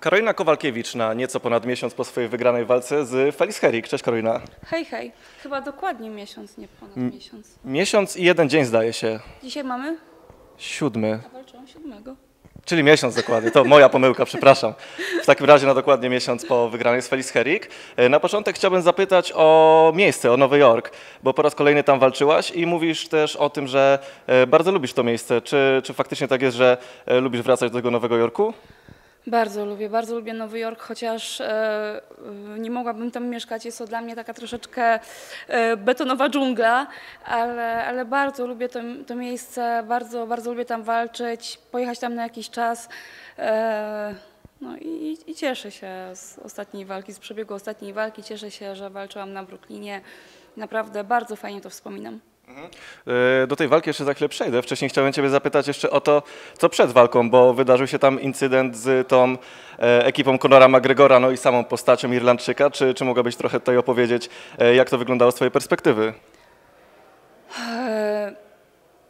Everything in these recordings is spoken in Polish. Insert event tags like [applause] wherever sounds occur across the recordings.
Karolina Kowalkiewicz na nieco ponad miesiąc po swojej wygranej walce z Felis Herrik. Cześć Karolina. Hej, hej. Chyba dokładnie miesiąc, nie ponad miesiąc. Miesiąc i jeden dzień zdaje się. Dzisiaj mamy? Siódmy, A walczyłam siódmego. czyli miesiąc dokładnie. To moja pomyłka, przepraszam. W takim razie na dokładnie miesiąc po wygranej z Felis Herrik. E, Na początek chciałbym zapytać o miejsce, o Nowy Jork, bo po raz kolejny tam walczyłaś i mówisz też o tym, że e, bardzo lubisz to miejsce. Czy, czy faktycznie tak jest, że e, lubisz wracać do tego Nowego Jorku? Bardzo lubię, bardzo lubię Nowy Jork, chociaż e, nie mogłabym tam mieszkać. Jest to dla mnie taka troszeczkę e, betonowa dżungla, ale, ale bardzo lubię to, to miejsce, bardzo, bardzo lubię tam walczyć, pojechać tam na jakiś czas. E, no i, i cieszę się z ostatniej walki, z przebiegu ostatniej walki. Cieszę się, że walczyłam na Brooklynie. Naprawdę bardzo fajnie to wspominam. E, Do tej walki jeszcze za chwilę przejdę. Wcześniej chciałem Ciebie zapytać jeszcze o to, co przed walką, bo wydarzył się tam incydent z tą e, ekipą Conora McGregora, no i samą postacią Irlandczyka. Czy, czy mogłabyś trochę tutaj opowiedzieć, e, jak to wyglądało z Twojej perspektywy?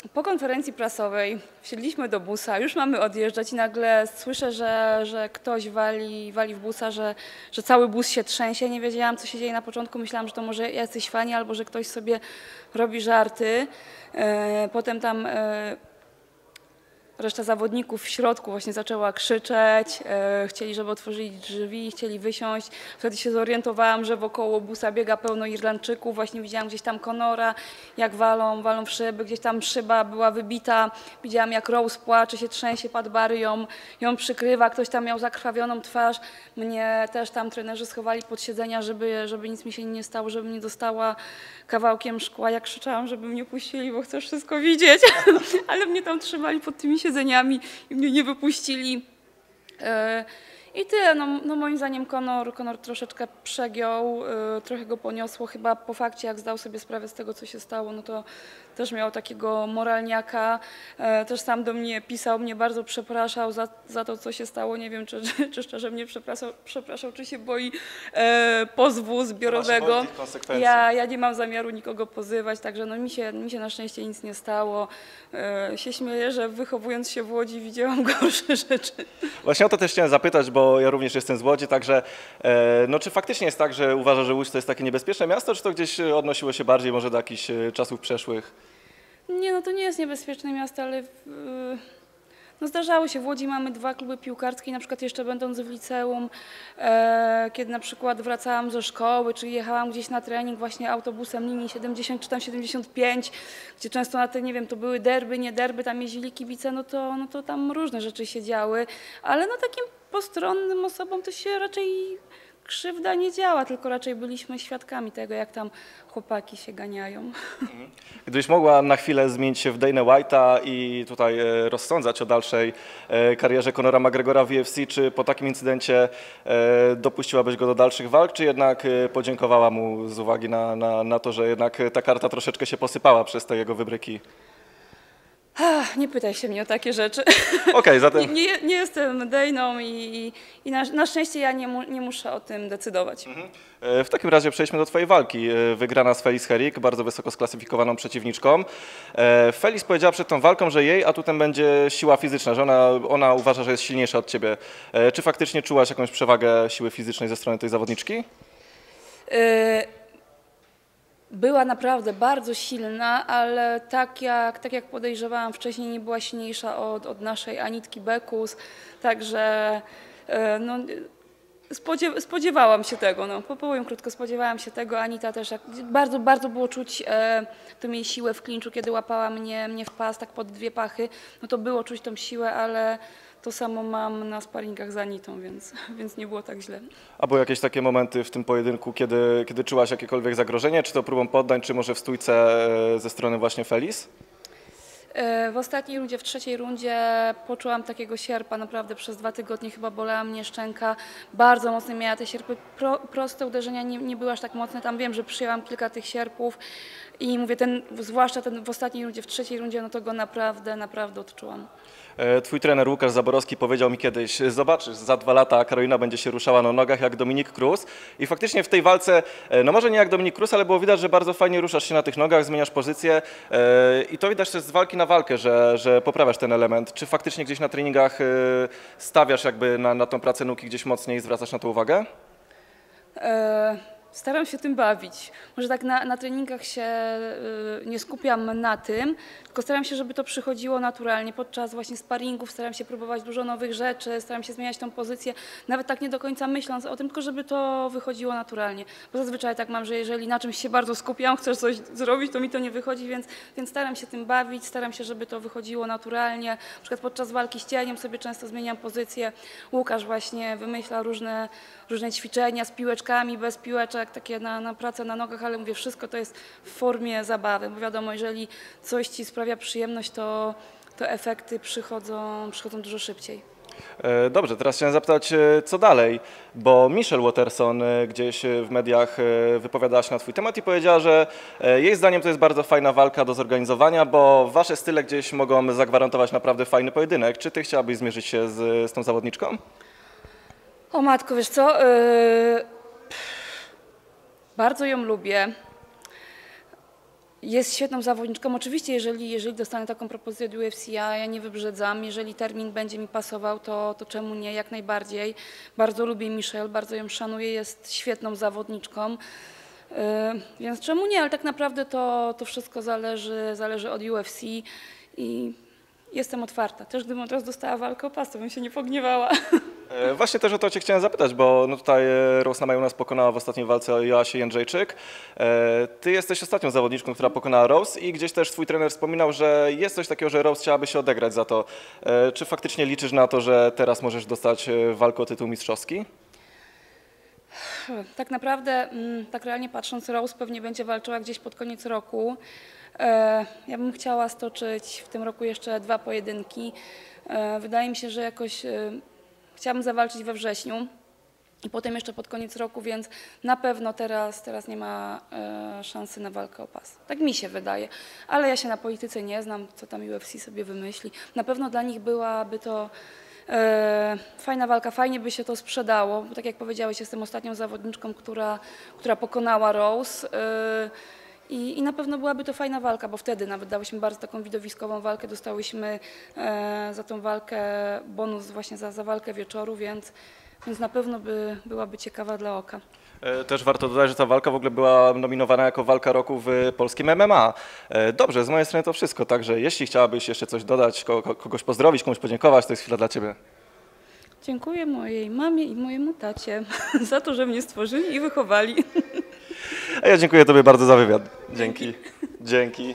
Po konferencji prasowej wsiedliśmy do busa, już mamy odjeżdżać i nagle słyszę, że, że ktoś wali, wali w busa, że, że cały bus się trzęsie. Nie wiedziałam, co się dzieje na początku. Myślałam, że to może jacyś fani albo że ktoś sobie robi żarty. E, Potem tam e, reszta zawodników w środku właśnie zaczęła krzyczeć, e, chcieli, żeby otworzyli drzwi, chcieli wysiąść. Wtedy się zorientowałam, że wokoło busa biega pełno Irlandczyków. Właśnie widziałam gdzieś tam Conora, jak walą, walą w szyby, gdzieś tam szyba była wybita. Widziałam, jak Rose płacze, się trzęsie, Pat Barry ją, ją przykrywa, ktoś tam miał zakrwawioną twarz. Mnie też tam trenerzy schowali pod siedzenia, żeby, żeby nic mi się nie stało, żebym nie dostała kawałkiem szkła. Jak krzyczałam, żeby mnie puścili, bo chcę wszystko widzieć, [laughs] ale mnie tam trzymali pod tymi siedzeniami i mnie nie wypuścili. E, I tyle. No, no moim zdaniem Conor, Conor troszeczkę przegiął, e, trochę go poniosło. Chyba po fakcie, jak zdał sobie sprawę z tego, co się stało, no to też miał takiego moralniaka. E, Też sam do mnie pisał, mnie bardzo przepraszał za, za to, co się stało. Nie wiem, czy, [laughs] czy, czy szczerze mnie przepraszał, przepraszał, czy się boi e, pozwu zbiorowego. Ja, ja nie mam zamiaru nikogo pozywać, także no mi, się, mi się na szczęście nic nie stało. E, się śmieję, że wychowując się w Łodzi widziałam [laughs] gorsze rzeczy. Właśnie o to też chciałem zapytać, bo ja również jestem z Łodzi, także e, no, czy faktycznie jest tak, że uważasz, że Łódź to jest takie niebezpieczne miasto, czy to gdzieś e, odnosiło się bardziej może do jakichś e, czasów przeszłych? Nie, no to nie jest niebezpieczne miasto, ale w- no zdarzało się. W Łodzi mamy dwa kluby piłkarskie, na przykład jeszcze będąc w liceum, e, kiedy na przykład wracałam ze szkoły, czy jechałam gdzieś na trening właśnie autobusem linii 70 czy tam 75, gdzie często na te, nie wiem, to były derby, nie derby, tam jeździli kibice, no to, no to tam różne rzeczy się działy, ale no takim postronnym osobom to się raczej krzywda nie działa, tylko raczej byliśmy świadkami tego, jak tam chłopaki się ganiają. Gdybyś mogła na chwilę zmienić się w Dana White'a i tutaj e, rozsądzać o dalszej e, karierze Conora McGregora w UFC, czy po takim incydencie e, dopuściłabyś go do dalszych walk, czy jednak podziękowała mu z uwagi na, na, na to, że jednak ta karta troszeczkę się posypała przez te jego wybryki? Ach, nie pytaj się mnie o takie rzeczy. [laughs] Okej, Nie, zatem nie, nie jestem Dejną i, i na, na szczęście ja nie, mu, nie muszę o tym decydować. e, w takim razie przejdźmy do twojej walki. E, Wygrana z Felis Herrik, bardzo wysoko sklasyfikowaną przeciwniczką. E, Felis powiedziała przed tą walką, że jej atutem będzie siła fizyczna, że ona, ona uważa, że jest silniejsza od ciebie. Czy faktycznie czułaś jakąś przewagę siły fizycznej ze strony tej zawodniczki? Y, była naprawdę bardzo silna, ale tak jak, tak jak podejrzewałam wcześniej, nie była silniejsza od, od naszej Anitki Bekus, także y, no, spodziew, spodziewałam się tego, no, powiem krótko, spodziewałam się tego, Anita też, jak, bardzo, bardzo było czuć e, tą jej siłę w klinczu, kiedy łapała mnie, mnie w pas, tak pod dwie pachy, no to było czuć tą siłę, ale to samo mam na sparingach z Anitą, więc, [laughs] więc nie było tak źle. A były jakieś takie momenty w tym pojedynku, kiedy, kiedy czułaś jakiekolwiek zagrożenie, czy to próbą poddań, czy może w stójce e, ze strony właśnie Felis? E, W ostatniej rundzie, w trzeciej rundzie poczułam takiego sierpa, naprawdę przez dwa tygodnie chyba bolała mnie szczęka. Bardzo mocno miała te sierpy, Pro, proste uderzenia nie, nie były aż tak mocne, tam wiem, że przyjęłam kilka tych sierpów i mówię, ten, zwłaszcza ten w ostatniej rundzie, w trzeciej rundzie, no to go naprawdę, naprawdę odczułam. E, Twój trener Łukasz Zaborowski powiedział mi kiedyś, zobaczysz, za dwa lata Karolina będzie się ruszała na nogach jak Dominik Cruz i faktycznie w tej walce, e, no może nie jak Dominik Cruz, ale było widać, że bardzo fajnie ruszasz się na tych nogach, zmieniasz pozycję e, i to widać też z walki na walkę, że, że poprawiasz ten element. Czy faktycznie gdzieś na treningach stawiasz jakby na, na tą pracę nóg i gdzieś mocniej zwracasz na to uwagę? E, Staram się tym bawić. Może tak na, na treningach się y, nie skupiam na tym, tylko staram się, żeby to przychodziło naturalnie. Podczas właśnie sparingów staram się próbować dużo nowych rzeczy, staram się zmieniać tą pozycję, nawet tak nie do końca myśląc o tym, tylko żeby to wychodziło naturalnie. Bo zazwyczaj tak mam, że jeżeli na czymś się bardzo skupiam, chcę coś zrobić, to mi to nie wychodzi, więc, więc staram się tym bawić, staram się, żeby to wychodziło naturalnie. Na przykład podczas walki z cieniem sobie często zmieniam pozycję. Łukasz właśnie wymyśla różne, różne ćwiczenia z piłeczkami, bez piłeczek, takie na, na pracę na nogach, ale mówię, wszystko to jest w formie zabawy, bo wiadomo, jeżeli coś ci sprawia przyjemność, to, to efekty przychodzą, przychodzą dużo szybciej. E, Dobrze, teraz chciałem zapytać, e, co dalej, bo Michelle Watterson e, gdzieś w mediach wypowiadała się na Twój temat i powiedziała, że jej zdaniem to jest bardzo fajna walka do zorganizowania, bo Wasze style gdzieś mogą zagwarantować naprawdę fajny pojedynek. Czy Ty chciałabyś zmierzyć się z, z tą zawodniczką? O matko, wiesz co? Yy, bardzo ją lubię. Jest świetną zawodniczką. Oczywiście, jeżeli, jeżeli dostanę taką propozycję od UFC, ja, ja nie wybrzedzam. Jeżeli termin będzie mi pasował, to, to czemu nie? Jak najbardziej. Bardzo lubię Michelle, bardzo ją szanuję. Jest świetną zawodniczką. Yy, więc czemu nie? Ale tak naprawdę to, to wszystko zależy, zależy od UFC i jestem otwarta. Też gdybym teraz dostała walkę o pas, to bym się nie pogniewała. [laughs] E, Właśnie też o to Cię chciałem zapytać, bo no tutaj e, Rose Namajunas pokonała w ostatniej walce Joasie Jędrzejczyk. E, Ty jesteś ostatnią zawodniczką, która pokonała Rose i gdzieś też Twój trener wspominał, że jest coś takiego, że Rose chciałaby się odegrać za to. Czy faktycznie liczysz na to, że teraz możesz dostać walkę o tytuł mistrzowski? Tak naprawdę, mm, tak realnie patrząc, Rose pewnie będzie walczyła gdzieś pod koniec roku. Ja bym chciała stoczyć w tym roku jeszcze dwa pojedynki. Wydaje mi się, że jakoś chciałabym zawalczyć we wrześniu i potem jeszcze pod koniec roku, więc na pewno teraz, teraz nie ma e, szansy na walkę o pas. Tak mi się wydaje. Ale ja się na polityce nie znam, co tam UFC sobie wymyśli. Na pewno dla nich byłaby to e, fajna walka, fajnie by się to sprzedało, bo tak jak powiedziałeś, jestem ostatnią zawodniczką, która, która pokonała Rose. E, i, I na pewno byłaby to fajna walka, bo wtedy nawet dałyśmy bardzo taką widowiskową walkę, dostałyśmy e, za tą walkę bonus właśnie za, za walkę wieczoru, więc, więc na pewno by, byłaby ciekawa dla oka. E, Też warto dodać, że ta walka w ogóle była nominowana jako walka roku w polskim MMA. E, Dobrze, z mojej strony to wszystko, także jeśli chciałabyś jeszcze coś dodać, ko- ko- kogoś pozdrowić, komuś podziękować, to jest chwila dla Ciebie. Dziękuję mojej mamie i mojemu tacie [laughs] za to, że mnie stworzyli i wychowali. A ja dziękuję Tobie bardzo za wywiad. Dzięki. Dzięki.